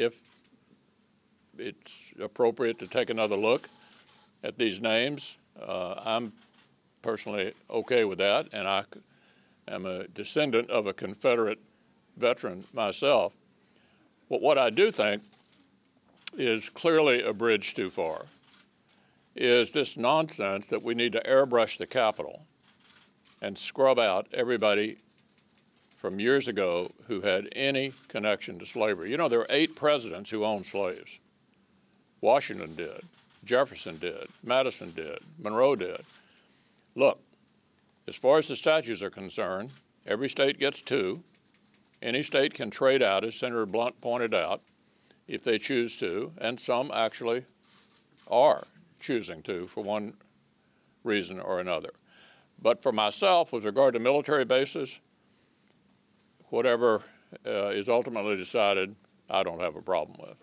if it's appropriate to take another look at these names, uh, I'm personally okay with that, and I am a descendant of a Confederate veteran myself. But what I do think is clearly a bridge too far is this nonsense that we need to airbrush the Capitol and scrub out everybody from years ago who had any connection to slavery. You know, there were eight presidents who owned slaves. Washington did, Jefferson did, Madison did, Monroe did. Look, as far as the statutes are concerned, every state gets two. Any state can trade out, as Senator Blunt pointed out, if they choose to, and some actually are choosing to for one reason or another. But for myself, with regard to military bases, whatever uh, is ultimately decided, I don't have a problem with.